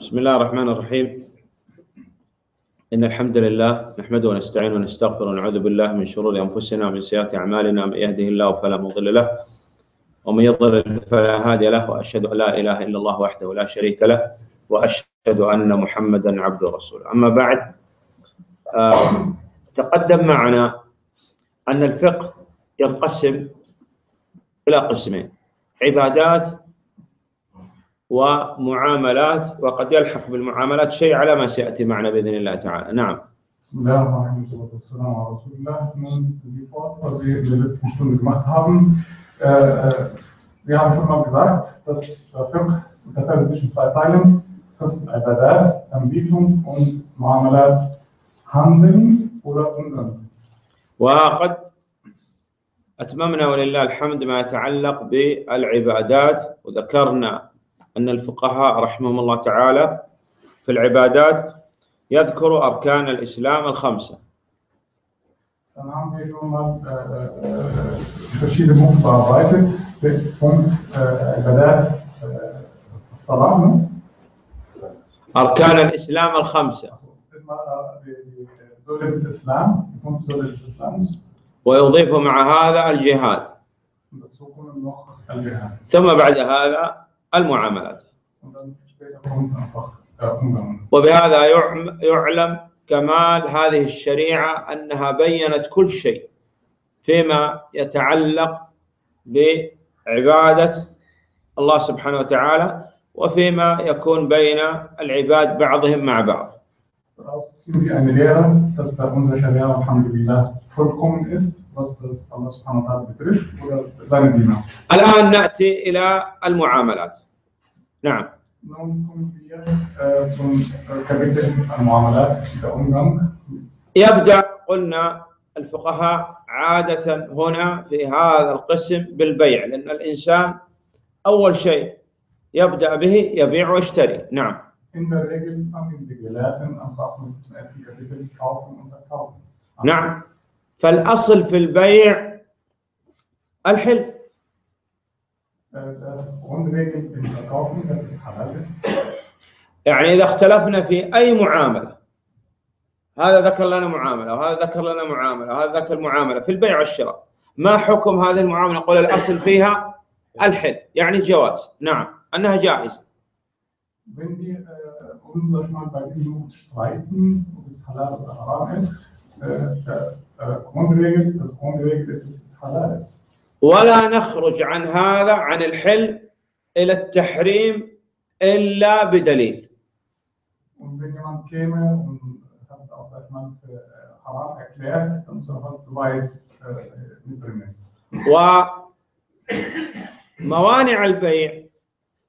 بسم الله الرحمن الرحيم. إن الحمد لله نحمده ونستعين ونستغفر ونعوذ بالله من شرور أنفسنا ومن سيئات أعمالنا. من يهده الله فلا مضل له ومن يضلل فلا هادي له وأشهد أن لا إله إلا الله وحده لا شريك له وأشهد أن محمدا عبده ورسوله أما بعد آه، تقدم معنا أن الفقه ينقسم إلى قسمين عبادات ومعاملات وقد يلحق بالمعاملات شيء على ما سيأتي معنا بإذن الله تعالى. نعم. بسم الله الرحمن الرحيم والسلام على رسول الله. وقد أتممنا ولله الحمد ما يتعلق بالعبادات وذكرنا أن الفقهاء رحمهم الله تعالى في العبادات يذكر أركان الإسلام الخمسة. أركان الإسلام الخمسة. ويضيف مع هذا الجهاد. ثم بعد هذا المعاملات. وبهذا يعلم كمال هذه الشريعة أنها بينت كل شيء فيما يتعلق بعبادة الله سبحانه وتعالى وفيما يكون بين العباد بعضهم مع بعض. Daraus ziehen wir eine Lehre, dass da unser Scharia, Alhamdulillah, vollkommen ist, الآن نأتي إلى المعاملات. نعم. نعم. يبدأ قلنا الفقهاء عادة هنا في هذا القسم بالبيع لأن الإنسان أول شيء يبدأ به يبيع ويشتري. نعم. نعم. فالأصل في البيع الحل Äh. يعني إذا اختلفنا في أي معاملة هذا ذكر لنا معاملة وهذا ذكر لنا معاملة وهذا ذكر معاملة في البيع والشراء. ما حكم هذه المعاملة؟ نقول الأصل فيها الحل يعني الجواز نعم أنها جائزة. ولا نخرج عن هذا عن الحل إلى التحريم إلا بدليل. وموانع البيع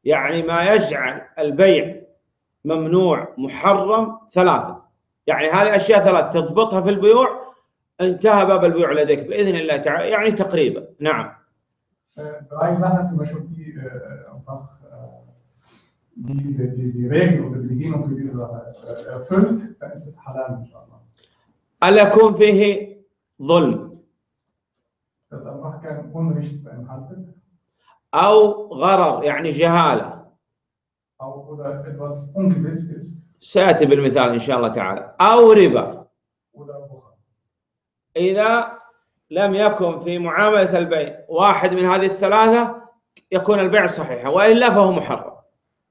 يعني ما يجعل البيع ممنوع محرم ثلاثة. يعني هذه أشياء ثلاث تضبطها في البيوع انتهى باب البيع لديك بإذن الله تعالى يعني تقريبا نعم. ألا يكون فيه ظلم. أو غرر يعني جهالة. أو سيأتي بالمثال إن شاء الله تعالى. أو ربا. أو إذا لم يكن في معاملة البيع واحد من هذه الثلاثة يكون البيع صحيحا وإلا فهو محرم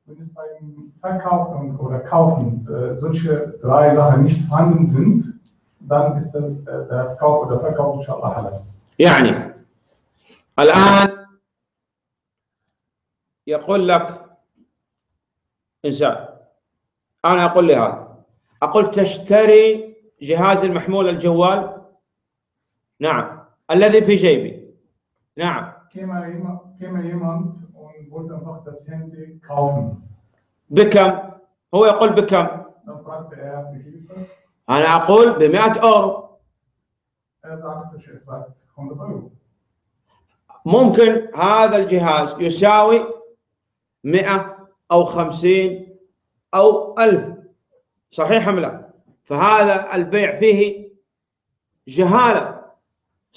Wenn es beim Verkaufen oder Kaufen äh, solche drei Sachen nicht vorhanden sind, dann ist der, äh, der Kauf oder Verkauf inshallah halal. يعني الآن يقول لك إنسان أنا أقول لي هذا أقول تشتري جهاز المحمول الجوال نعم. الذي في جيبي. نعم. Käme jemand, und wollte einfach das Handy kaufen. بكم؟ هو يقول بكم? أنا أقول أورو. sagt 100 Euro. ممكن هذا الجهاز يساوي مئة أو خمسين أو ألف. صحيح أم لا؟ فهذا البيع فيه جهالة.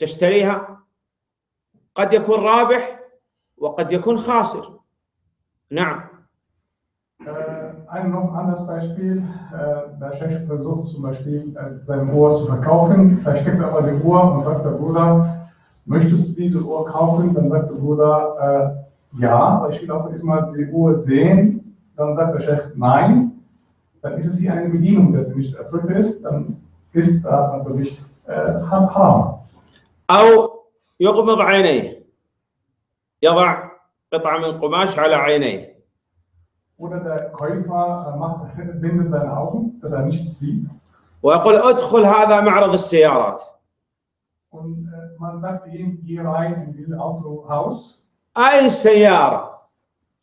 تشتريها قد يكون رابح وقد يكون خاسر نعم Äh, ein noch anderes Beispiel, äh, der Chef versucht zum Beispiel äh, seine Uhr zu verkaufen, versteckt aber die Uhr und sagt der Bruder, möchtest du diese Uhr kaufen? Dann sagt der Bruder, äh, ja, aber ich will auch erstmal die Uhr sehen. Dann sagt der Chef, nein. Dann ist es hier eine Bedienung, dass sie nicht erfüllt ist, dann ist da natürlich äh, haram. أو يغمض عينيه يضع قطعة من قماش على عينيه Oder der Käufer äh, macht, bindet seine Augen, dass er nichts sieht. ويقول ادخل هذا معرض السيارات Und äh, man sagt ihm, geh rein in dieses Autohaus. أي سيارة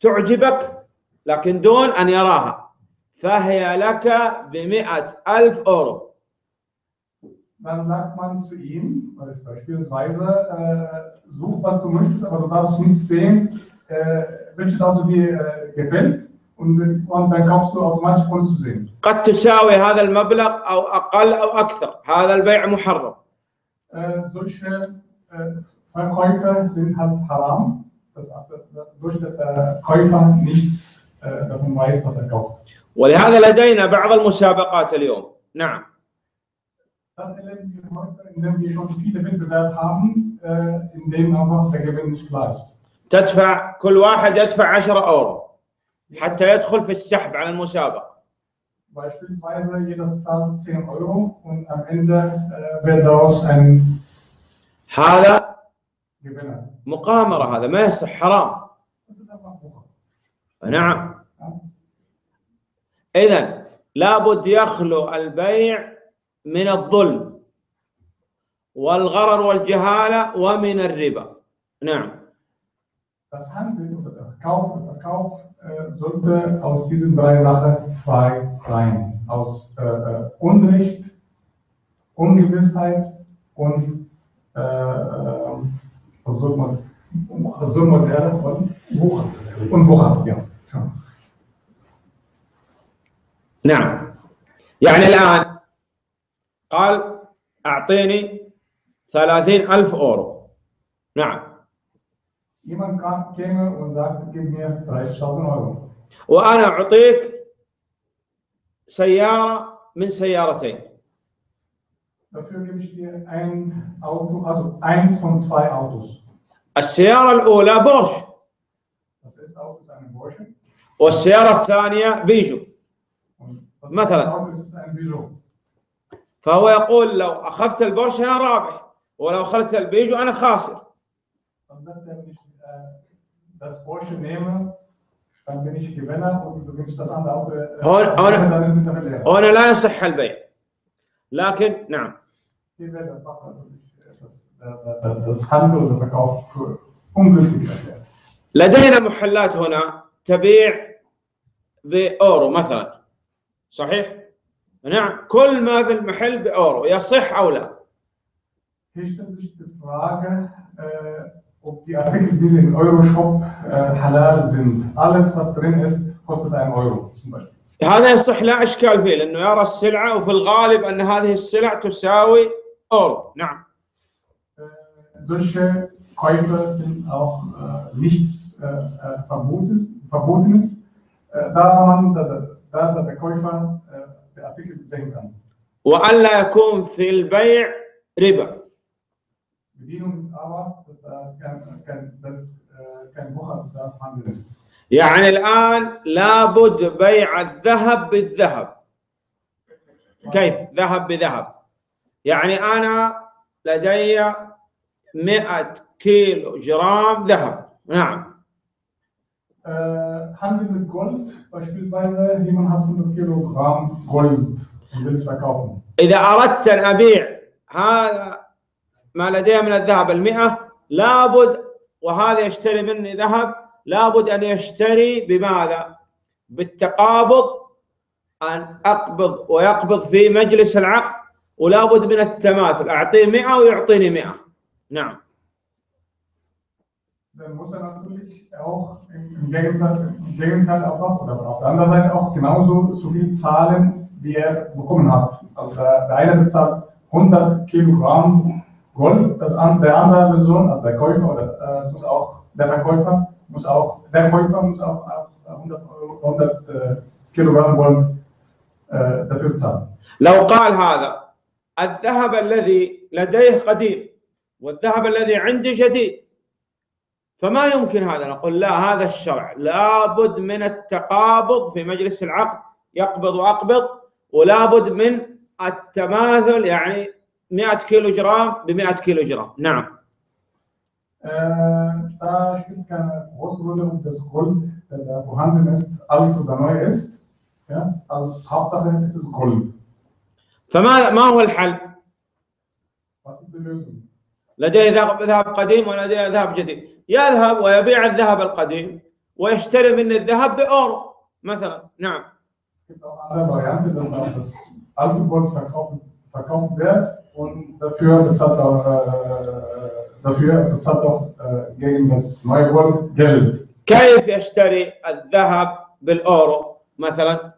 تعجبك لكن دون أن يراها فهي لك بمئة ألف أورو Dann sagt man zu ihm, äh, beispielsweise, äh, such, was du möchtest, aber du darfst nicht sehen, äh, welches Auto dir äh, gefällt. Und, und dann kaufst du automatisch, ohne zu sehen. قد تساوي هذا المبلغ أو أقل أو أكثر هذا البيع محرم Äh, solche äh, sind halt haram, das, durch dass der Käufer nichts äh, davon weiß, was er kauft. ولهذا لدينا بعض المسابقات اليوم نعم Das erleben wir heute, indem wir schon viele Wettbewerbe haben, äh, in denen einfach der Gewinn nicht klar ist. تدفع كل واحد يدفع 10 أورو حتى يدخل في السحب على المسابقة Beispielsweise jeder zahlt 10 Euro und am Ende äh, wird daraus ein هذا Gewinner. مقامرة هذا ما يصح حرام. نعم إذا لابد يخلو البيع من الظلم والغرر والجهالة ومن الربا نعم Das Handeln oder der Kauf und Verkauf äh, sollte aus diesen drei Sachen frei sein. Aus äh, äh, Unrecht, Ungewissheit und äh, äh, soll man, soll man? Und Wucher. Und Wucher, ja. ja. نعم يعني الآن قال أعطيني ثلاثين ألف أورو. نعم. وأنا أعطيك سيارة من سيارتين. السيارة الأولى بورش. والسيارة الثانية بيجو مثلا. فهو يقول لو أخذت البورش أنا رابح ولو اخذت البيجو أنا خاسر. هنا لا يصح البيع. لكن نعم. لدينا محلات هنا تبيع بأورو مثلا. صحيح؟ نعم كل ما في المحل بأورو يصح أو لا stellt sich die Frage, äh, ob die Artikel, die in Euroshop äh, halal sind. Alles, was drin ist, kostet ein Euro zum Beispiel. هذا يصح لا إشكال فيه لأنه يرى السلعة وفي الغالب أن هذه السلع تساوي أورو نعم Äh, solche Käufe sind auch äh, nichts äh, äh, Verbotenes, Verbotenes äh, da man, da, da, da der Käufer وألا يكون في البيع ربا. يعني الآن لابد بيع الذهب بالذهب. كيف؟ ذهب بذهب. يعني أنا لدي 100 كيلو جرام ذهب، نعم. Handel mit Gold, beispielsweise, jemand hat 100 Kilogramm Gold und will es verkaufen. إذا أردت أن أبيع هذا ما لدي من الذهب المئة لابد وهذا يشتري مني ذهب لابد أن يشتري بماذا؟ بالتقابض أن أقبض ويقبض في مجلس العقد ولا بد من التماثل. أعطيه 100 ويعطيني 100 نعم. Dann muss er natürlich auch im Gegenteil, im Gegenteil auch, oder auf der anderen Seite auch genauso so viel zahlen, wie er bekommen hat. Also der, der eine bezahlt 100 Kilogramm Gold, das an, der andere Person, also der Käufer oder äh, muss auch, der Verkäufer muss auch, der Käufer muss auch, auch 100, 100 äh, Kilogramm Gold äh, dafür zahlen. لو قال هذا الذهب الذي لديه قديم والذهب الذي عندي جديد فما يمكن هذا نقول لا هذا الشرع لابد من التقابض في مجلس العقد يقبض وأقبض ولابد من التماثل يعني 100 كيلو جرام ب 100 كيلو جرام نعم Äh, da spielt keine große Rolle, ob das Gold, da vorhanden ist, alt oder neu ist. Ja? Also Hauptsache ist es Gold. فما ما هو الحل؟ Was ist die Lösung? لديه ذهب قديم ولديه ذهب جديد يذهب ويبيع الذهب القديم ويشتري من الذهب بأورو مثلا. نعم. كيف يشتري الذهب بالأورو مثلا؟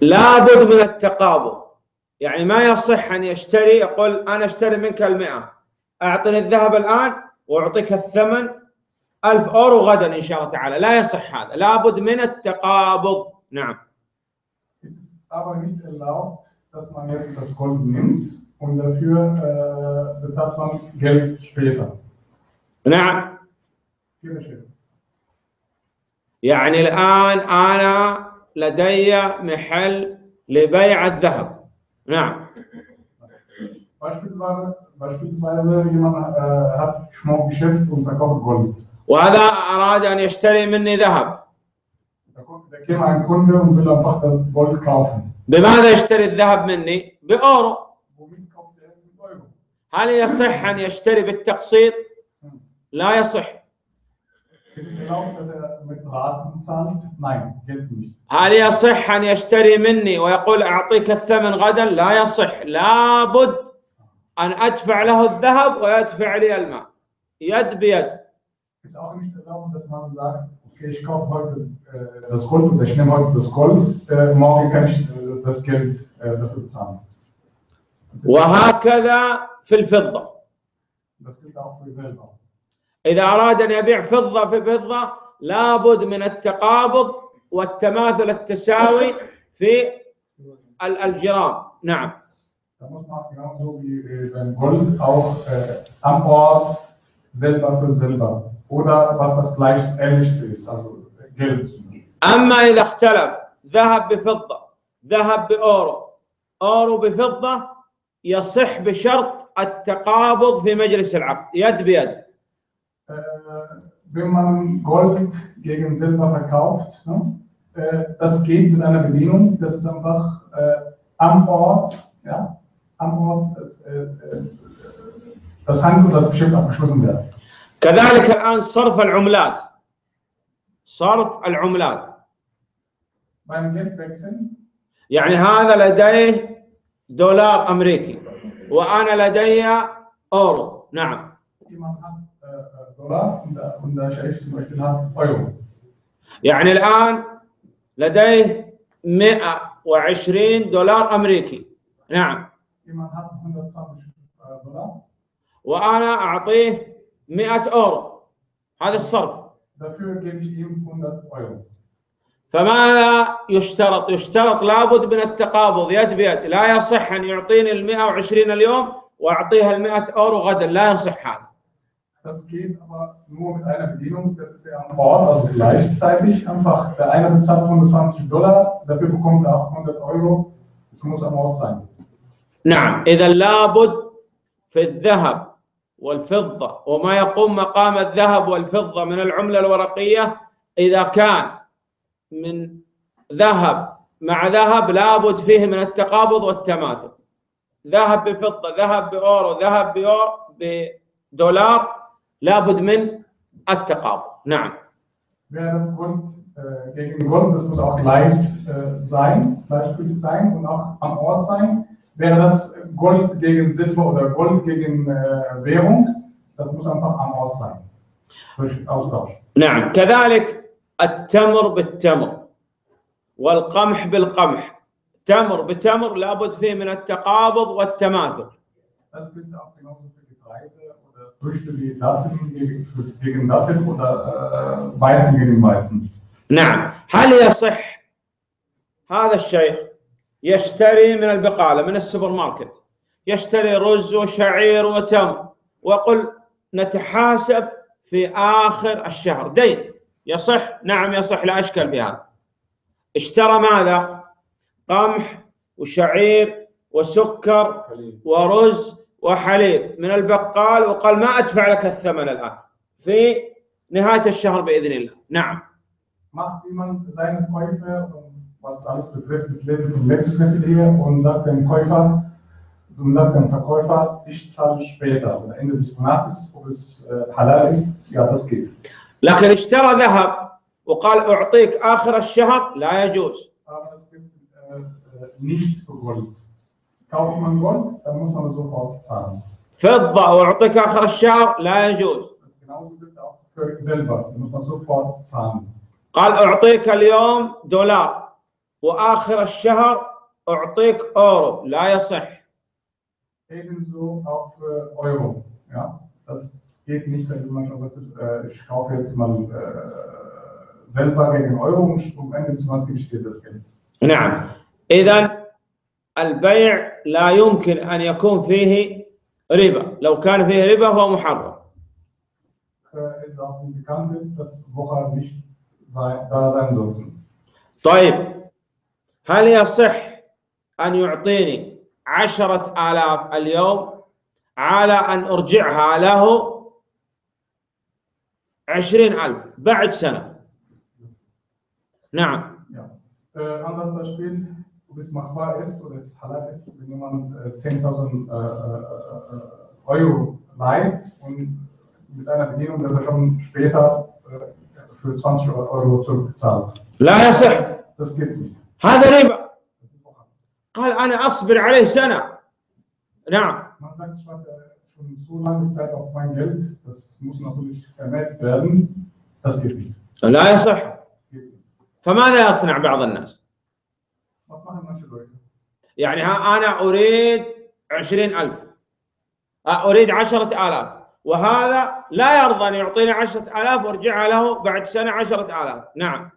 لابد من التقابض. يعني ما يصح أن يشتري يقول أنا أشتري منك المئة. أعطني الذهب الآن وأعطيك الثمن ألف أورو غدا إن شاء الله تعالى. لا يصح هذا. لابد من التقابض. نعم. Es ist aber nicht erlaubt, dass man jetzt das Gold nimmt und dafür äh, bezahlt man Geld später. نعم. يعني الآن أنا لدي محل لبيع الذهب. نعم. Ja. وهذا أراد أن يشتري مني ذهب. بماذا يشتري الذهب مني؟ بأورو. هل يصح أن يشتري بالتقسيط؟ لا يصح. هل يصح أن يشتري مني ويقول أعطيك الثمن غدا؟ لا يصح. لابد أن أدفع له الذهب ويدفع لي الماء يد بيد. وهكذا في الفضة. إذا أراد أن يبيع فضة في فضة لابد من التقابض والتماثل التساوي في ال- الجرام. نعم. أما إذا اختلف ذهب بفضة ذهب بأورو. أورو بفضة يصح بشرط التقابض في مجلس العقد. يد بيد. Wenn man Gold gegen Silber verkauft, ne, äh, das geht mit einer Bedingung, das ist einfach äh, am Ort, ja, am Ort äh, äh, das Handel, das Geschäft abgeschlossen wird. كذلك الآن صرف العملات صرف العملات Beim يعني هذا لديه دولار أمريكي وأنا لدي أورو نعم يعني الآن لديه 120 دولار أمريكي. نعم. Jemand hat 120 Dollar, وأنا أعطيه 100 أورو. هذا الصرف. Dafür gebe ich ihm 100 Euro. فماذا يشترط؟ يشترط لابد من التقابض. يد بيد. لا يصح أن يعطيني ال 120 اليوم وأعطيها ال 100 أورو غدا. لا يصح هذا. Das geht aber nur mit einer Bedingung, das ist ja am Ort, also gleichzeitig. Einfach. Der eine bezahlt 120 Dollar, dafür bekommt er auch 100 Euro. Das muss am Ort sein. نعم. إذا لابد في الذهب والفضة. وما يقوم مقام الذهب والفضة من العملة الورقية إذا كان من ذهب. مع ذهب لابد فيه من التقابض والتماثل. ذهب بفضة ذهب بأورو ذهب بدولار. لابد من التقابض نعم wäre das Grund äh, gegen Grund, das muss auch gleich äh, sein, gleichgültig sein und auch am Ort sein. Wäre das Gold gegen Silber oder Gold gegen äh, Währung, das muss einfach am Ort sein. Durch Austausch. نعم كذلك التمر بالتمر والقمح بالقمح تمر بتمر لابد فيه من التقابض والتماثل Das gilt auch genauso für Getreide Früchte wie Datteln gegen, Datteln oder äh, Weizen gegen Weizen. نعم. هل يصح هذا الشيخ يشتري من البقالة من السوبر ماركت. يشتري رز وشعير وتمر ويقول نتحاسب في آخر الشهر. دين. يصح؟ نعم يصح لا أشكال في هذا. اشترى ماذا؟ قمح وشعير وسكر ورز وحليب من البقال وقال ما أدفع لك الثمن الآن في نهاية الشهر بإذن الله نعم Macht jemand seine Käufe, was alles betrifft, mit Lebens- und Lebensmittel hier und sagt dem Käufer, und sagt dem Verkäufer, ich zahle später, am Ende des Monats, ob es äh, halal ist, ja, das geht. لكن اشترى ذهب وقال أعطيك آخر الشهر لا يجوز Aber das gilt äh, äh, nicht für فضة وأعطيك اخر الشهر لا يجوز. قال أعطيك اليوم دولار وآخر الشهر أعطيك أورو لا يصح. نعم. اذا البيع لا يمكن أن يكون فيه ربا. لو كان فيه ربا فهو محرم. طيب هل يصح أن يعطيني عشرة آلاف اليوم على أن أرجعها له؟ عشرين ألف بعد سنة. نعم. Äh, es machbar ist oder es halal ist, wenn jemand äh, 10.000 äh, äh, äh, Euro leiht und mit einer Bedingung, dass er schon später äh, für 20 Euro zurückzahlt. لا يصح Das geht nicht. هذا ربا قال أنا أصبر عليه سنة نعم Man sagt, ich warte schon so lange Zeit auf mein Geld, das muss natürlich vermerkt werden. Das geht nicht. لا يصح. فماذا يصنع بعض الناس Was machen manche Leute? يعني ها أنا أريد 20000 أريد 10000 وهذا لا يرضى أن يعطيني 10000 وأرجعها له بعد سنة 10000 نعم.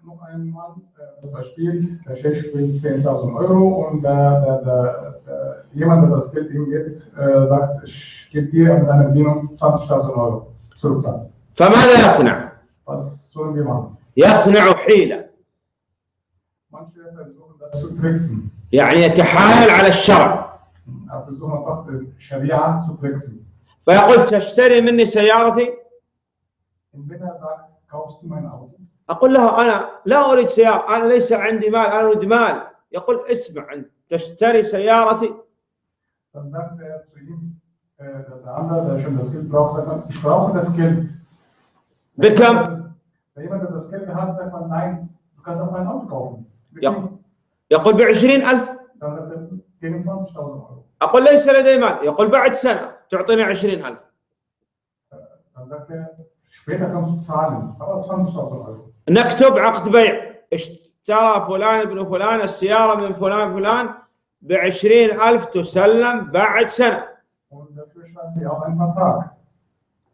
فماذا يصنع؟ يصنع حيلة. يعني يتحايل على الشرع. فيقول تشتري مني سيارتي? أقول له أنا لا أريد سيارة أنا ليس عندي مال أنا أريد مال يقول اسمع أنت تشتري سيارتي Dann sagt يقول gegen 20.000 Euro. أقول ليس لدي مال يقول بعد سنة تعطيني عشرين ألف Dann sagt er, später kannst du zahlen, aber 20.000 Euro. نكتب عقد بيع اشترى فلان ابن فلان السيارة من فلان فلان بعشرين ألف تسلم بعد سنة Und dafür schreiben wir auch einen Vertrag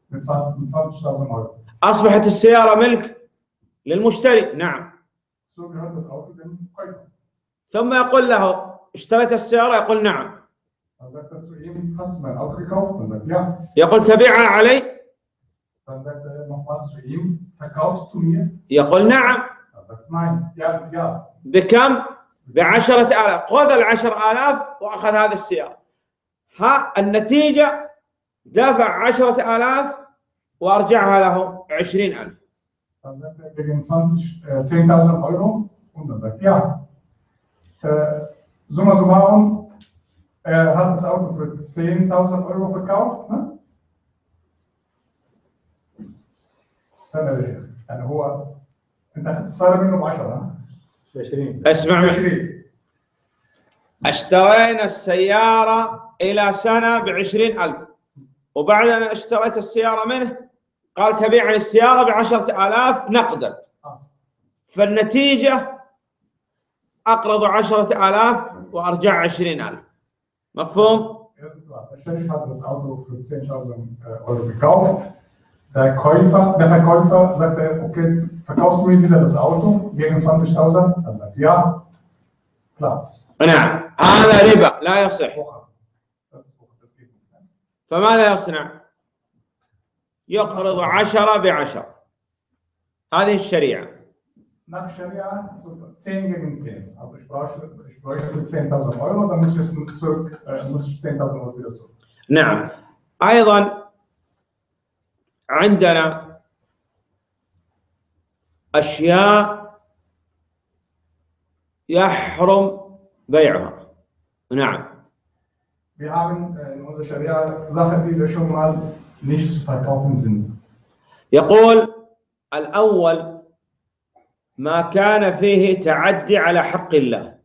mit 20 mit 20.000 Euro. أصبحت السيارة ملك للمشتري نعم ثم يقول له اشتريت السيارة؟ يقول نعم. يقول تبيعها علي? يقول نعم. بكم؟ بعشرة آلاف. خذ العشر آلاف وأخذ هذه السيارة. ها النتيجة دفع عشرة آلاف وأرجعها له عشرين ألف. Summa summarum, er hat das Auto für 10.000 Euro verkauft. Ne? Dann er eine hohe انت اخذت السياره منه ب 10 20 اسمع مني. 20 اشترينا السيارة إلى سنة بعشرين ألف وبعد أن اشتريت السيارة منه قال تبيعني السيارة بعشرة آلاف نقدا آه. فالنتيجة أقرض عشرة آلاف وأرجع عشرين ألف مفهوم؟ Chef hat das Auto für 10.000 Euro gekauft. Der Käufer, der Verkäufer sagt, er, okay, verkaufst du mir wieder das Auto gegen 20.000? Dann sagt er, ja, klar. نعم هذا ربا لا يصح? فماذا يصنع؟ يقرض عشرة بعشرة هذه الشريعة Nach Scharia so 10 gegen 10. Also ich bräuchte, ich bräuchte 10.000 Euro, dann muss ich zurück, äh, muss ich 10.000 Euro wieder zurück. نعم أيضا عندنا اشياء يحرم بيعها نعم Wir haben äh, in unserer Scharia Sachen, die wir schon mal nicht verkaufen sind. يقول الأول ما كان فيه تعدي على حق الله.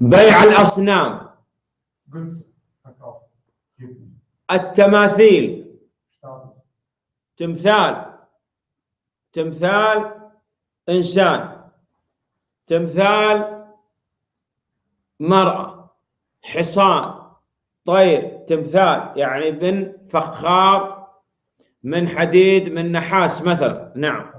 بيع الأصنام. التماثيل. تمثال. تمثال إنسان. تمثال مرأة. حصان. طيب تمثال يعني من فخار من حديد من نحاس مثلا. نعم.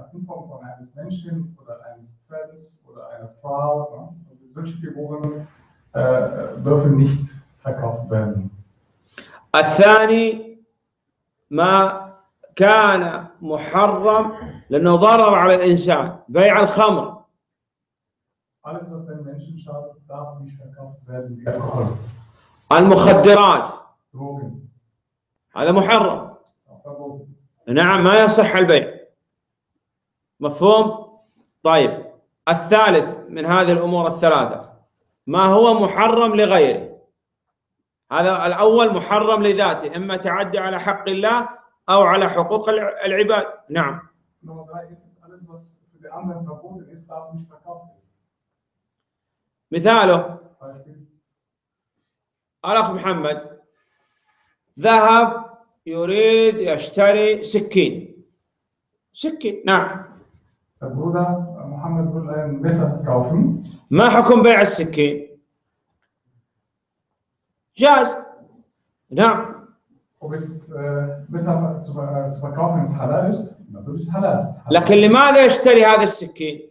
الثاني ما كان محرم لأنه ضرر على الإنسان بيع الخمر. المخدرات. هذا محرم. نعم ما يصح البيع. مفهوم؟ طيب الثالث من هذه الأمور الثلاثة. ما هو محرم لغيره؟ هذا الأول محرم لذاته إما تعدي على حق الله أو على حقوق الع- العباد. نعم. werden. مثاله. الأخ محمد ذهب يريد يشتري سكين. سكين نعم. Bruder محمد will ein Messer ما حكم بيع السكين؟ جاز. نعم. لكن لماذا يشتري هذا السكين؟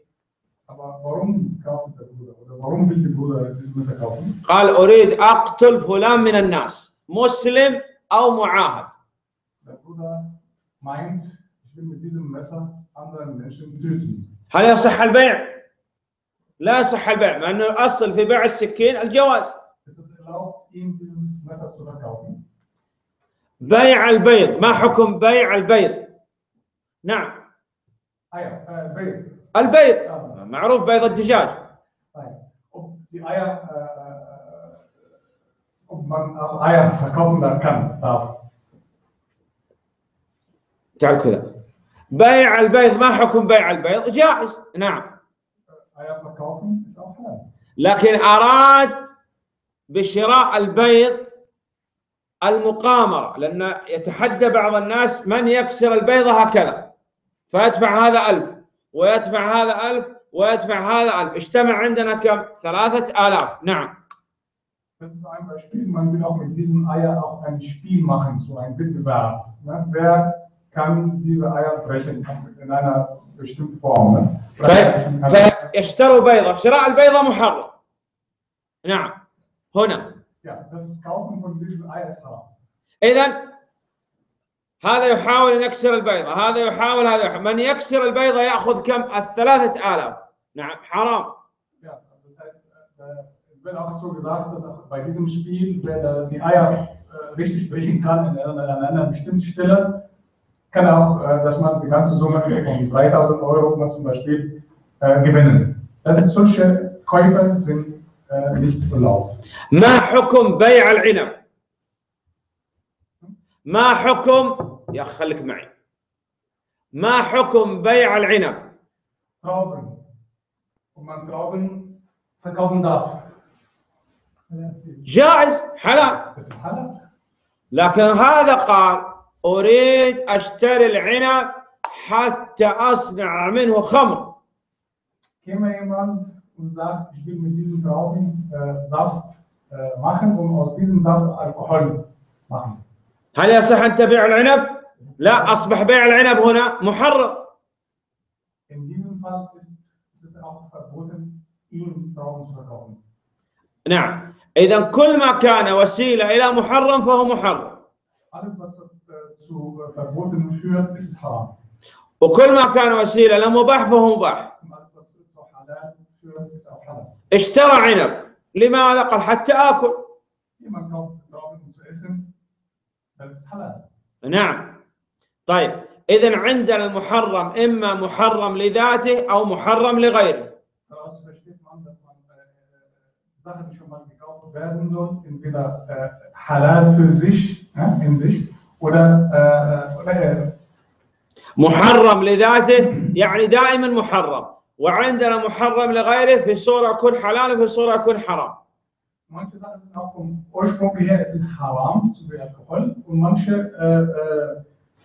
قال أريد أقتل فلان من الناس مسلم أو معاهد. هل يصح البيع؟ لا يصح البيع مع إنه الأصل في بيع السكين الجواز? بيع البيض ما حكم بيع البيض؟ نعم. Eier, äh, Bild. البيض. Ja, معروف بيض الدجاج. Die Eier, äh, ob man auch Eier verkaufen kann, darf. تعال كذا. بيع البيض ما حكم بيع البيض جائز. نعم. لكن أراد بشراء البيض المقامرة لأن يتحدى بعض الناس من يكسر البيضة هكذا. فيدفع هذا ألف ويدفع هذا ألف ويدفع هذا ألف اجتمع عندنا كم ثلاثة آلاف نعم Das ist ein Beispiel. Man will auch mit diesen Eier auch ein Spiel machen, so ein Wettbewerb. Ne? Wer kann diese Eier brechen in einer bestimmten Form? Ne? في- فيشتروا بيضة شراء البيضة محرم نعم هنا Ja, das Kaufen von diesen Eier ist haram. إذا هذا يحاول أن يكسر البيضة هذا يحاول هذا يحاول. من يكسر البيضة يأخذ كم الثلاثة آلاف نعم حرام Ja, das heißt, äh, es wird auch so gesagt, dass auch bei diesem Spiel, wer die Eier äh, richtig brechen kann in einer, an einer bestimmten Stelle, kann auch, äh, dass man die ganze Summe von 3000 Euro zum Beispiel äh, gewinnen. Das ist, solche Käufe sind äh, nicht erlaubt. ما حكم بيع العنب ما حكم يا أخي خليك معي. ما حكم بيع العنب؟ كاوبن وما كاوبن فكاوبن جائز؟ حلال. بس حلال. لكن هذا قال أريد أشتري العنب حتى أصنع منه خمر. كما يمرند وزاد ich will mit diesem Trauben آه، Saft آه، machen und aus diesem Saft Alkohol هل يصح أن تبيع العنب؟ لا أصبح بيع العنب هنا محرم. نعم. إذا كل ما كان وسيلة إلى محرم فهو محرم. وكل ما كان وسيلة إلى مباح فهو مباح. اشترى عنب. لماذا قال؟ حتى آكل. نعم. طيب إذا عندنا المحرم إما محرم لذاته أو محرم لغيره äh, Sachen, schon mal gekauft werden sollen, entweder äh, halal für sich, ja, in sich, oder, äh, oder äh, محرم لذاته يعني دائما محرم وعندنا محرم لغيره في صورة يكون حلال وفي صورة يكون حرام manche Sachen sind auch vom Ursprung her es sind haram, so wie Alkohol, und manche äh, äh, äh,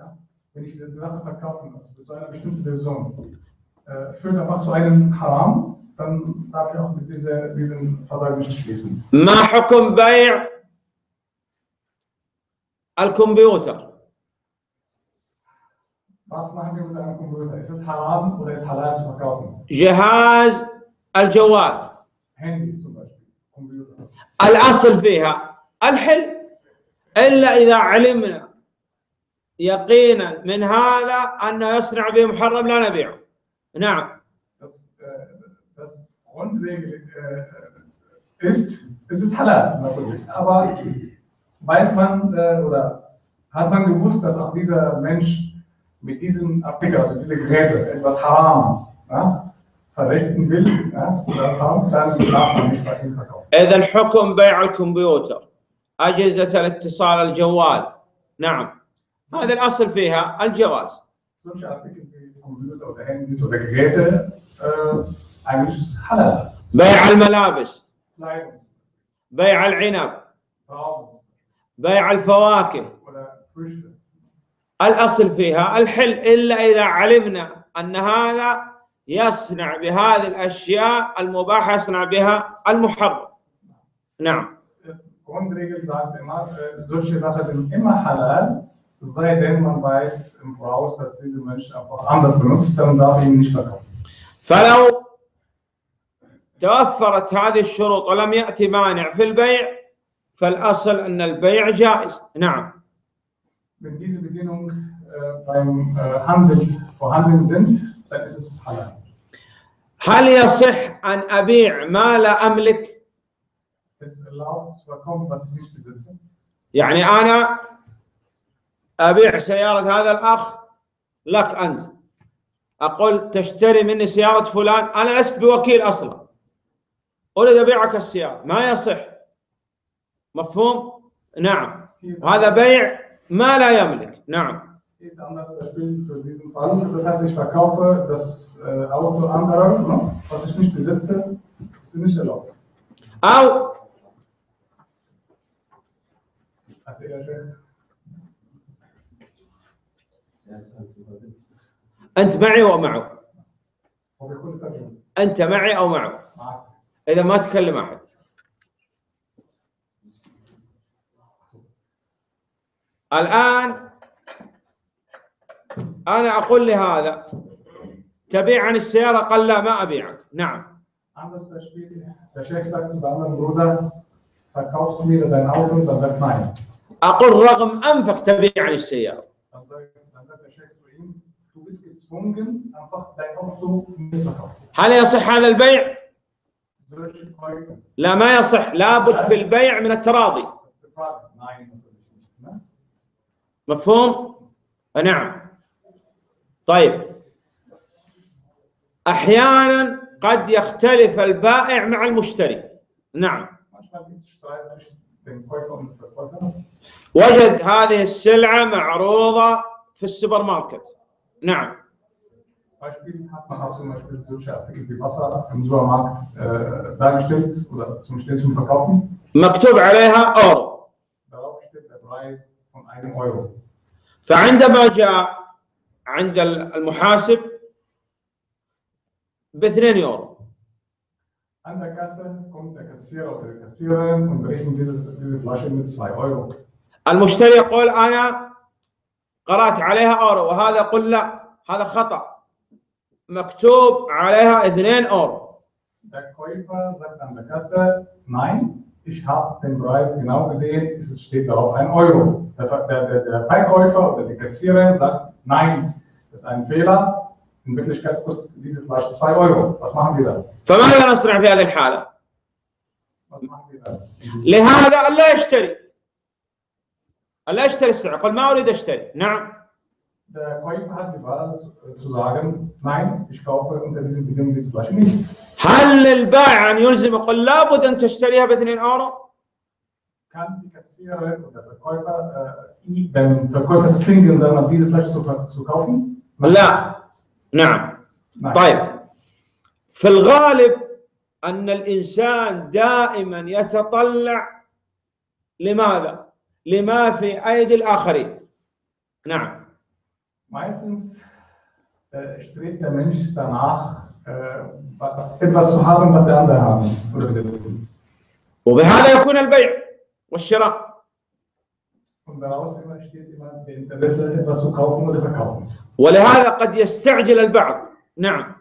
ja, wenn ich die Sache verkaufen muss, für so eine bestimmte Person, äh, führt einfach zu einem Haram, dann darf ich auch mit dieser, diesem Vertrag nicht schließen. ما حكم بيع الكمبيوتر Was machen wir mit einem Computer? Ist es haram oder ist halal zu verkaufen? جهاز الجوال Handy zum Beispiel, Computer. الأصل فيها الحل إلا إذا علمنا يقينا من هذا أنه يصنع به محرم لا نبيعه نعم äh, Grundregel äh, ist, es ist halal, natürlich. Aber weiß man äh, oder hat man gewusst, dass auch dieser Mensch mit diesem Artikel, also diese Geräte, etwas haram ja, verrichten will, ja, oder haram, dann darf man nicht bei ihm verkaufen. إذا حكم بيع الكمبيوتر أجهزة الاتصال الجوال نعم هذا الأصل فيها الجواز. بيع الملابس. بيع العنب. بيع الفواكه. الأصل فيها الحل إلا إذا علمنا أن هذا يصنع بهذه الأشياء المباحه يصنع بها المحرم. نعم. Sei denn, man weiß im Voraus, dass diese Mensch einfach anders benutzt, dann darf ihn nicht verkaufen. فلو توفرت هذه الشروط ولم يأتي مانع في البيع فالأصل أن البيع جائز نعم Wenn diese Bedingungen äh, beim äh, Handel vorhanden sind, dann ist es halal. هل يصح أن أبيع ما لا أملك Es erlaubt was ich nicht besitze. يعني أنا أبيع سيارة هذا الأخ لك أنت. أقول تشتري مني سيارة فلان أنا لست بوكيل أصلا. أريد أبيعك السيارة ما يصح. مفهوم؟ نعم. هذا بيع ما لا يملك. نعم. أو أنت معي ومعه. أنت معي أو معه. إذا ما تكلم أحد الآن أنا أقول لهذا تبيعني السيارة قال لا ما أبيعك نعم. أقول رغم أنفك تبيع عن السيارة هل يصح هذا البيع؟ لا ما يصح. لابد في البيع من التراضي. مفهوم؟ نعم. طيب. أحيانا قد يختلف البائع مع المشتري. نعم. وجد هذه السلعة معروضة في السوبر ماركت. نعم. مكتوب عليها اورو فعندما جاء عند المحاسب باثنين يورو. المشتري يقول أنا قرات عليها اورو وهذا يقول لا هذا خطا مكتوب عليها 2 اورو Der Käufer sagt an der Kasse, nein, ich habe den Preis genau gesehen, es steht darauf 1 Euro. Der, der, der, der Verkäufer oder die Kassiererin sagt, nein, das ist ein Fehler, in Wirklichkeit kostet diese Flasche 2 Euro. Was machen wir dann? فماذا نصنع في هذه؟ Was machen wir dann? لهذا الا يشتري لا اشتري السعر؟ قال ما أريد أشتري، نعم. هل البائع أن يلزم؟ يقول لابد أن تشتريها ب 2 اورو؟ لا. نعم. طيب. في الغالب أن الإنسان دائما يتطلع لماذا؟ لما في ايدي الاخرين نعم Meistens äh, strebt der Mensch danach, äh, etwas zu haben, was der andere haben oder besitzen. وبهذا يكون البيع والشراء Und daraus immer steht immer der Interesse, etwas zu kaufen oder verkaufen. ولهذا قد يستعجل البعض نعم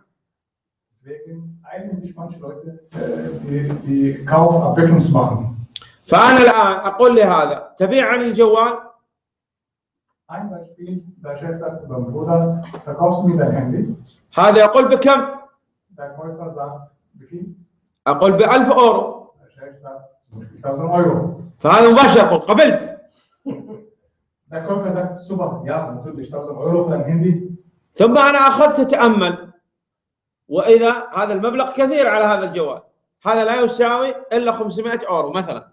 Deswegen eignen sich manche Leute, äh, die, die Kaufabwicklung zu machen. فانا الان أقول لهذا تبيع عن الجوال؟ هذا يقول بكم؟ أقول ب 1000 اورو فهذا مباشر يقول قبلت. ثم أنا أخذت اتامل وإذا هذا المبلغ كثير على هذا الجوال. هذا لا يساوي إلا 500 أورو مثلا.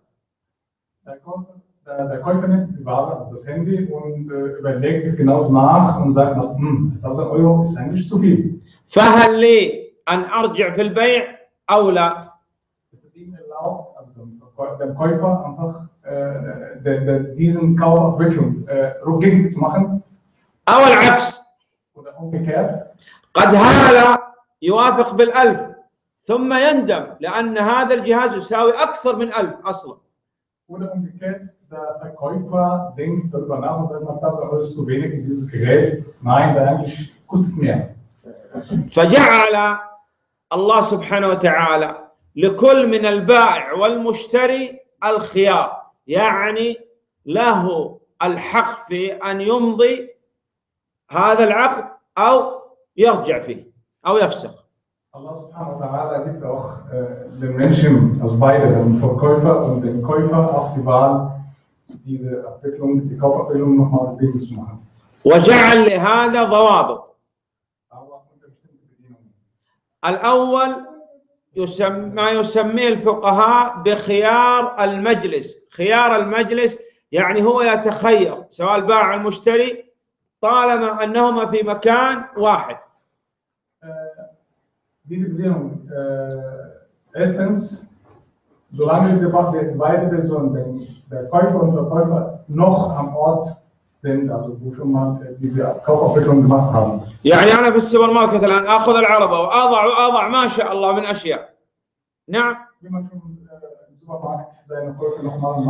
Der, die Ware, also das Handy, und äh, überlegt genau nach und sagt, hm, 1000 Euro ist eigentlich zu viel. فهل لي ان ارجع في البيع أو لا؟ Ist es ihm erlaubt, also dem, Käufer einfach äh, diesen Kaufabwicklung äh, rückgängig zu machen أو العكس oder umgekehrt? قد هذا يوافق بالألف ثم يندم لأن هذا الجهاز يساوي أكثر من ألف أصلا Oder umgekehrt, der Verkäufer denkt darüber nach und sagt, man 1000 Euro ist zu wenig in dieses Gerät. Nein, der eigentlich kostet mehr. فجعل الله سبحانه وتعالى لكل من البائع والمشتري الخيار يعني له الحق في أن يمضي هذا العقد أو يرجع فيه أو يفسخ Allah subhanahu wa ta'ala gibt auch äh, den Menschen, also beide, dem Verkäufer und dem Käufer, auch die Wahl, وجعل لهذا ضوابط. الأول يسمى ما يسميه الفقهاء بخيار المجلس، خيار المجلس يعني هو يتخير سواء الباع المشتري طالما أنهما في مكان واحد. Diese Bedingung, erstens, solange die beide Personen, den- der Käufer und Verkäufer, noch am Ort sind, also wo schon mal äh, diese Kaufabwicklung gemacht haben. يعني أنا في السوبر ماركت الآن آخذ العربة وأضع وأضع ما شاء الله من أشياء نعم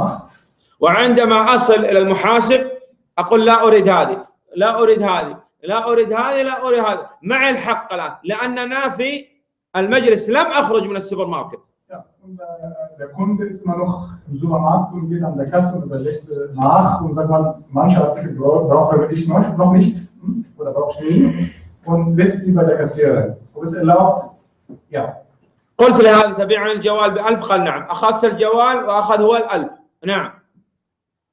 äh. وعندما أصل إلى المحاسب أقول لا أريد هذه لا أريد هذه لا أريد هذه لا أريد هذه معي الحق الآن لأننا في المجلس لم أخرج من السوبر ماركت Ja, und äh, der Kunde ist immer noch im Supermarkt und geht an der Kasse und überlegt äh, nach und sagt mal, manche Artikel bra- brauche ich noch, noch nicht hm, oder brauche ich nie und lässt sie bei der Kassiererin. Ob es erlaubt? Ja. قلت لهذا تبيعني الجوال بألف قال نعم أخذت الجوال وأخذ هو الألف نعم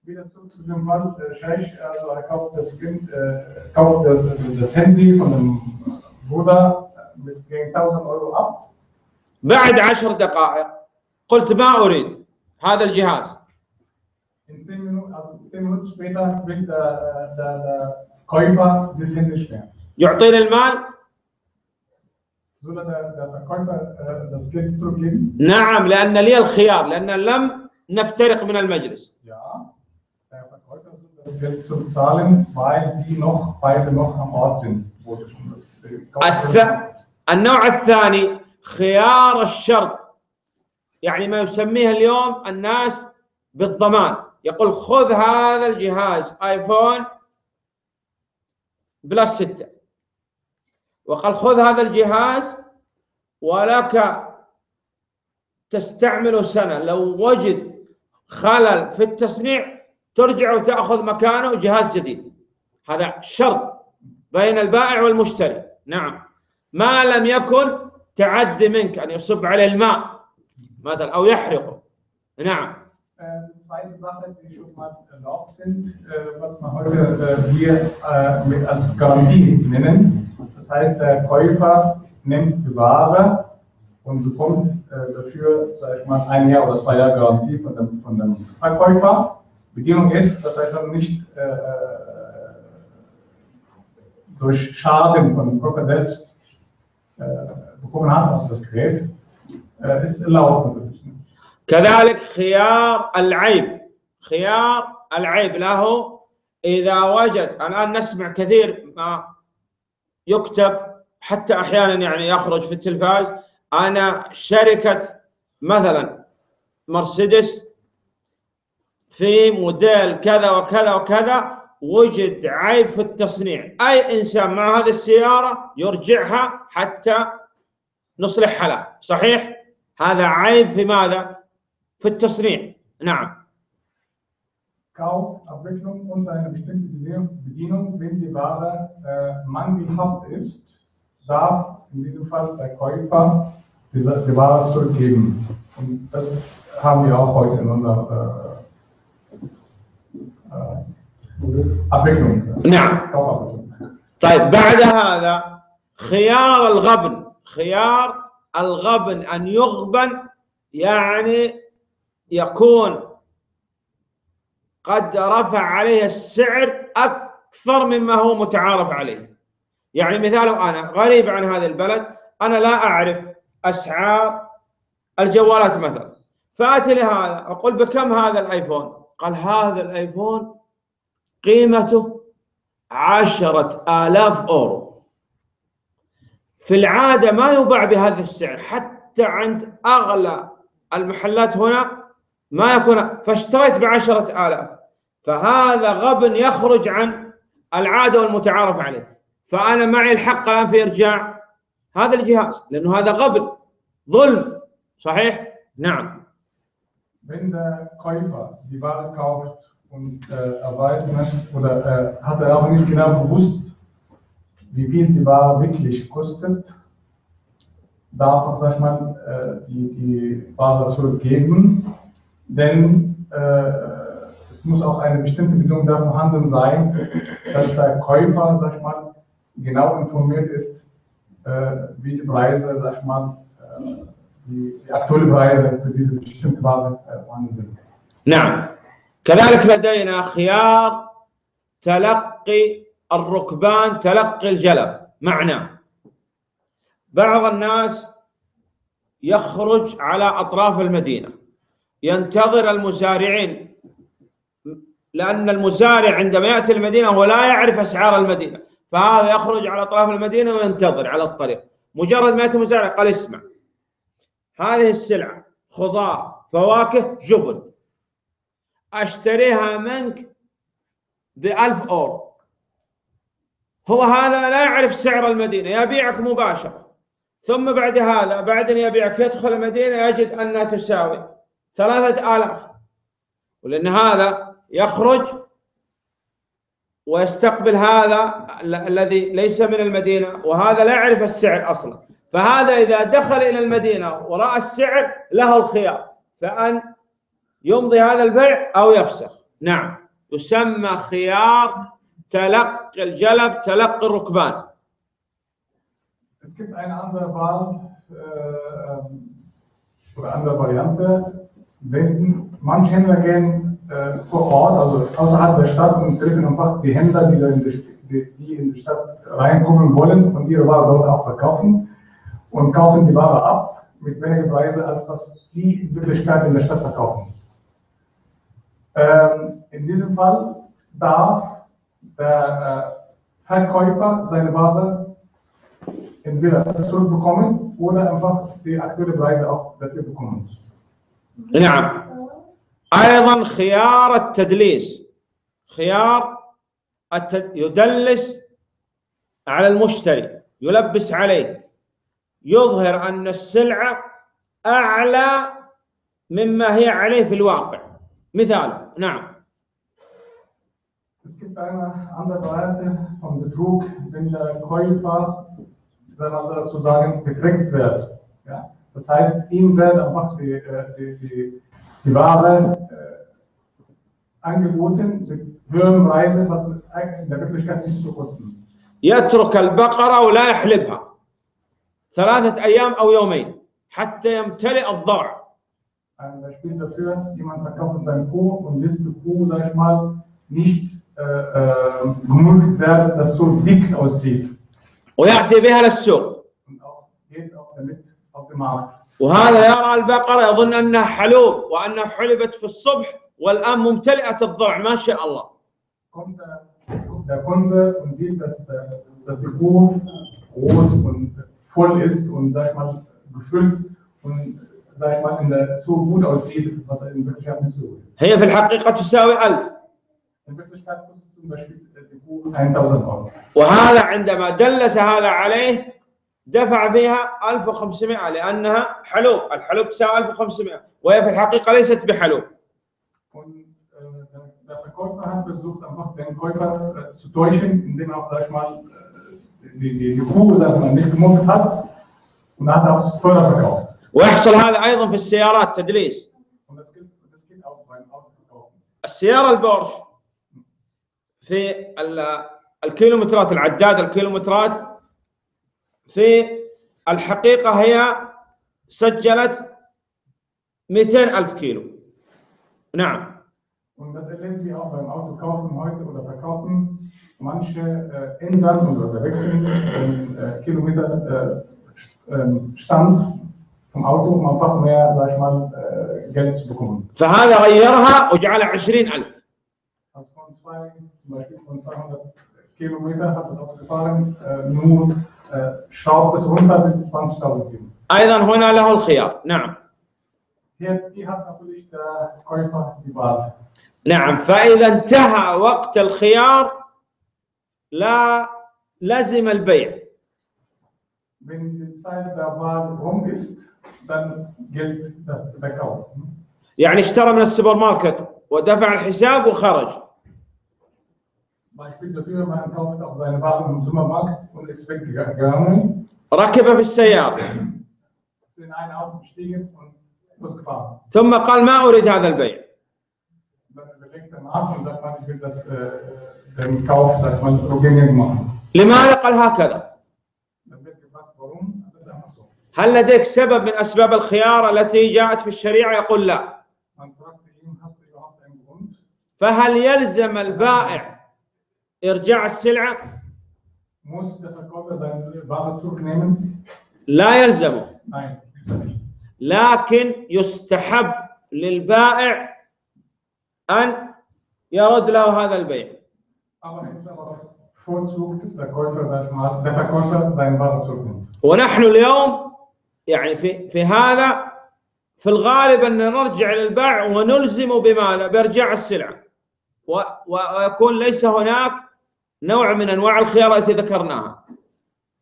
Wieder zurück zu dem Fall, äh, Scheich, also er kauft das, Kind, äh, kauft das, das Handy von dem Bruder äh, mit gegen 1000 Euro ab. بعد عشر دقائق قلت ما أريد هذا الجهاز. يعطيني المال؟ نعم لأن لي الخيار لأن لم نفترق من المجلس. النوع الثاني خيار الشرط يعني ما يسميه اليوم الناس بالضمان. يقول خذ هذا الجهاز آيفون بلس ستة. وقال خذ هذا الجهاز ولك تستعمله سنة. لو وجد خلل في التصنيع ترجع وتأخذ مكانه جهاز جديد. هذا شرط بين البائع والمشتري. نعم. ما لم يكن تعدي منك أن يصب عليه الماء مثلا أو يحرقه نعم Äh, Die zweite Sache, die schon mal erlaubt sind, äh, was man heute äh, hier äh, mit als Garantie nennen. Das heißt, der Käufer nimmt die Ware und bekommt äh, dafür, sag ich mal, ein Jahr oder zwei Jahre Garantie von dem, von dem Verkäufer. Bedingung ist, dass er dann nicht äh, äh, durch Schaden von dem Käufer selbst ne? كذلك خيار العيب. خيار العيب له إذا وجد الآن نسمع كثير ما يكتب حتى أحيانا يعني يخرج في التلفاز. أنا شركة مثلا مرسيدس في موديل كذا وكذا وكذا وجد عيب في التصنيع. أي إنسان مع هذه السيارة يرجعها حتى نصلحها له صحيح؟ هذا عيب في ماذا؟ في التصنيع. نعم. نعم طيب بعد هذا خيار الغبن. خيار الغبن أن يغبن يعني يكون قد رفع عليه السعر أكثر مما هو متعارف عليه. يعني مثاله أنا غريب عن هذا البلد أنا لا أعرف أسعار الجوالات مثلا. فآتي لهذا أقول بكم هذا الآيفون؟ قال هذا الآيفون قيمته عشرة آلاف أورو. في العادة ما يباع بهذا السعر. حتى عند أغلى المحلات هنا ما يكون فاشتريت بعشرة آلاف. فهذا غبن يخرج عن العادة والمتعارف عليه. فأنا معي الحق الآن في إرجاع هذا الجهاز لأنه هذا غبن. ظلم. صحيح؟ نعم. Wenn der Käufer die Ware kauft und äh, er weiß nicht, oder äh, hat er auch nicht genau bewusst, wie viel die Ware wirklich kostet, darf er, sag ich mal, äh, die, die Ware zurückgeben, denn äh, es muss auch eine bestimmte Bedingung da vorhanden sein, dass der Käufer, sag ich mal, genau informiert ist, äh, wie die Preise, sag ich mal, äh, die, die aktuelle Preise für diese bestimmte Ware äh, vorhanden sind. نعم كذلك لدينا خيار تلقي الركبان تلقي الجلب معنى. بعض الناس يخرج على أطراف المدينة ينتظر المزارعين لأن المزارع عندما يأتي المدينة هو لا يعرف أسعار المدينة فهذا يخرج على أطراف المدينة وينتظر على الطريق. مجرد ما يأتي المزارع قال اسمع هذه السلعة خضار فواكه جبن. أشتريها منك بألف أورو. هو هذا لا يعرف سعر المدينة يبيعك مباشرة ثم بعد هذا بعد أن يبيعك يدخل المدينة يجد أنها تساوي ثلاثة آلاف. ولأن هذا يخرج ويستقبل هذا ال- الذي ليس من المدينة وهذا لا يعرف السعر أصلا. فهذا إذا دخل إلى المدينة ورأى السعر له الخيار فأن يمضي هذا البيع أو يفسخ. نعم. يسمى خيار تلقي الجلب تلقي الركبان Es gibt eine andere Wahl äh, ähm, oder andere Variante. Wenn manche Händler gehen äh, vor Ort, also außerhalb der Stadt und treffen einfach die Händler, die, da in die, die, die in die Stadt reinkommen wollen und ihre Ware dort auch verkaufen und kaufen die Ware ab mit weniger Preise, als was sie in Wirklichkeit in der Stadt verkaufen. Ähm, in diesem Fall darf der äh, Verkäufer seine Ware entweder zurückbekommen oder einfach die aktuelle Preise auch dafür bekommen. نعم. أيضا خيار التدليس. خيار التد... يدلس على المشتري يلبس عليه. يظهر أن السلعة أعلى مما هي عليه في الواقع. مثال نعم. Es gibt eine andere Variante von Betrug, wenn der Käufer, sagen wir mal sozusagen, betrickst wird. Ja? Das heißt, ihm wird einfach die, äh, die, die, die Ware äh, angeboten mit höherem Preise, was eigentlich in der Wirklichkeit nicht so kosten. يترك البقره ولا يحلبها ثلاثه ايام او يومين حتى يمتلئ الضرع Ein Beispiel dafür, jemand verkauft sein Kuh und lässt die Kuh, sag ich mal, nicht gemulgt بها das للسوق. وهذا يرى البقرة يظن أنها حلوب وأنها حلبت في الصبح والآن ممتلئة الضوع ما شاء الله. هي في الحقيقة تساوي ألف. وهذا عندما دلس هذا عليه دفع فيها 1500 لأنها حلوب. الحلوب تساوي 1500 وهي في الحقيقة ليست بحلوب. ويحصل هذا أيضا في السيارات تدليس. السيارة البورش. في ال- الكيلومترات العداد الكيلومترات في الحقيقة هي سجلت 200 ألف كيلو نعم Und das erleben wir auch beim Autokaufen heute oder Verkaufen. Manche äh, ändern oder wechseln den äh, Kilometer äh, ähm, vom Auto, um einfach mehr, sag ich mal, äh, Geld zu bekommen. فهذا غيرها وجعلها 20 ألف Also von zwei, أيضا هنا له الخيار نعم نعم فاذا انتهى وقت الخيار لا لزم البيع يعني اشترى من السوبر ماركت ودفع الحساب وخرج ركب في السيارة. ثم قال ما أريد هذا البيع. لماذا قال هكذا؟ هل لديك سبب من أسباب الخيار التي جاءت في الشريعة يقول لا؟ فهل يلزم البائع ارجاع السلعة. لا يلزمه لكن يستحب للبائع أن يرد له هذا البيع. ونحن اليوم يعني في في هذا في الغالب أن نرجع للبع ونلزمه بماذا؟ بإرجاع السلعة. ويكون ليس هناك نوع من أنواع الخيار التي ذكرناها.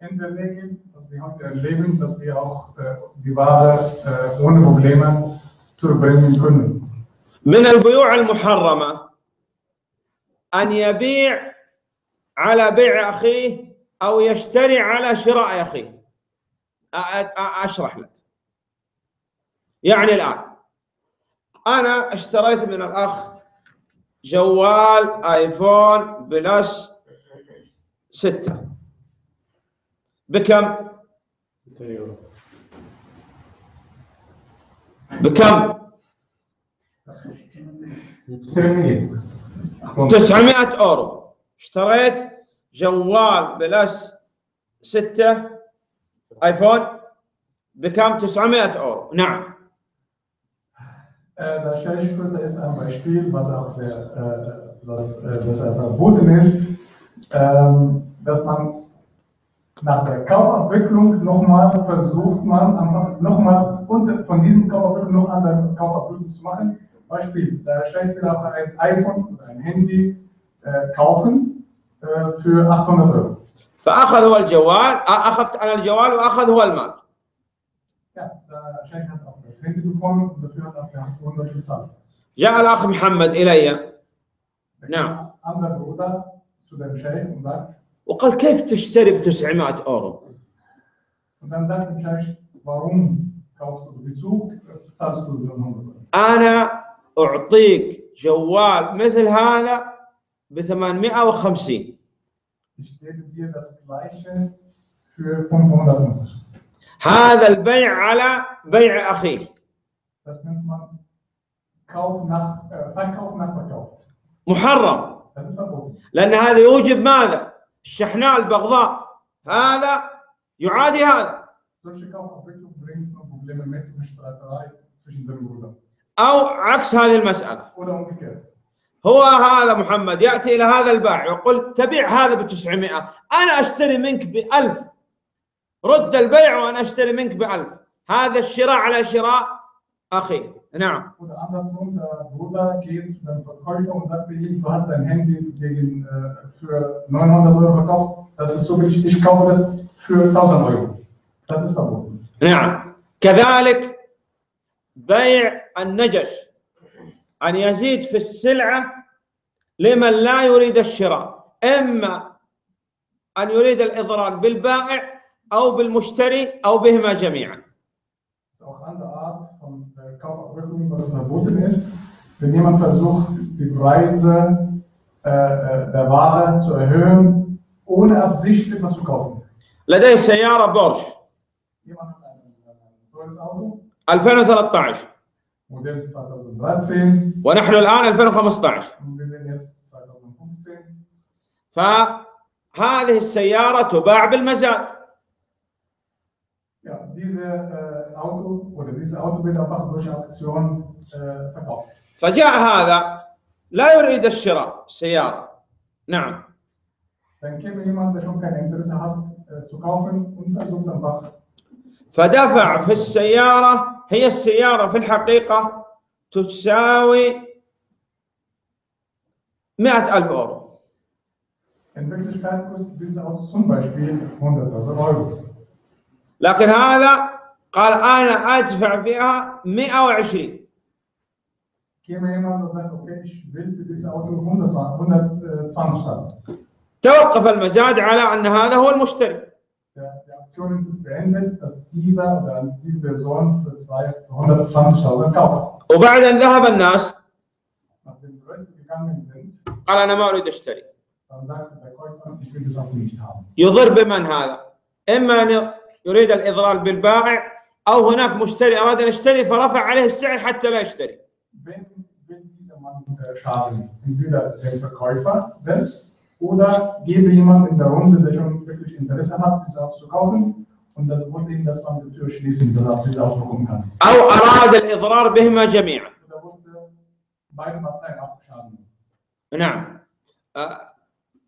In der Regel, was wir heute erleben, dass wir auch die Ware ohne Probleme zurückbringen können. من البيوع المحرمة أن يبيع على بيع أخيه أو يشتري على شراء أخيه. أشرح لك. يعني الآن أنا اشتريت من الأخ جوال آيفون بلس ستة بكم؟ بكم؟ 900 اورو اشتريت جوال بلس 6 ايفون بكم 900 اورو نعم Äh, der Schellsplitter ist ein Beispiel, was auch sehr, äh, was, äh, was äh, verboten ist, ähm, dass man nach der Kaufabwicklung nochmal versucht, man einfach nochmal von diesem Kaufabwicklung noch andere Kaufabwicklung zu machen. Beispiel, der Chef will auch ein iPhone oder ein Handy äh, kaufen äh, für 800 Euro. فاخذ هو الجوال اخذت انا الجوال واخذ هو المال Ja, der Chef hat auch das Handy bekommen und dafür hat auch der 800 bezahlt. جاء الاخ محمد الي Der Ja. andere Bruder وقال كيف تشتري ب 900 اورو؟ أنا اعطيك جوال مثل هذا ب 850 هذا البيع على بيع اخيك محرم لأن هذا يوجب ماذا؟ الشحناء البغضاء هذا يعادي هذا. أو عكس هذه umgekehrt. هو هذا محمد يأتي إلى هذا البائع يقول تبيع هذا ب 900 أنا أشتري منك ب 1000 رد البيع وأنا أشتري منك ب 1000 هذا الشراء على شراء أخي نعم. نعم. كذلك بيع النجش أن يزيد في السلعة لمن لا يريد الشراء. إما أن يريد الإضرار بالبائع أو بالمشتري أو بهما جميعا. Was verboten ist. Wenn jemand versucht, die Preise äh, äh, der Ware zu erhöhen, ohne Absicht etwas zu kaufen. لديه سياره بورش Jemand hat ein, ein teures Auto, 2013 Modell 2013, ونحن الان 2015 und wir sind jetzt 2015. فهذه السياره تباع بالمزاد Ja, diese äh, Auto oder dieses Auto wird einfach durch Auktion فجاء هذا لا يريد الشراء سيارة نعم. فدفع في السيارة هي السيارة في الحقيقة تساوي مئة ألف أورو. لكن هذا قال أنا أدفع فيها 120 توقف المزاد على أن هذا هو المشتري. وبعد ان ذهب الناس قال أنا ما اريد اشتري يضر بمن هذا اما ان يريد الاضلال بالبائع أو هناك مشتري أراد أن يشتري فرفع عليه السعر حتى لا يشتري. أو أراد الإضرار بهما جميعا. نعم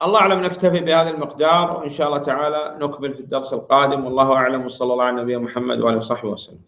الله أعلم نكتفي بهذا المقدار وإن شاء الله تعالى نكمل في الدرس القادم والله أعلم وصلى الله على نبينا محمد وآله وصحبه وسلم.